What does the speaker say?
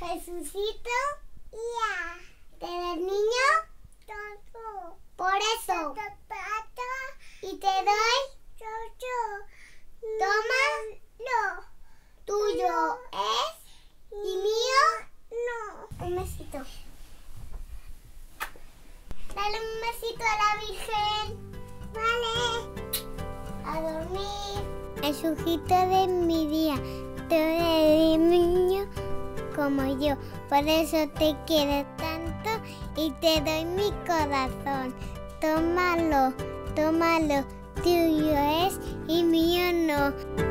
Jesucito, ya. ¿Te niño? Por eso. Y te doy. Toma. No. Tuyo es. Y mío. No. Un besito. Dale un besito a la Virgen. Vale. A dormir. El de mi día. Niño como yo. Por eso te quiero tanto y te doy mi corazón. Tómalo, tómalo. Tuyo es y mío no.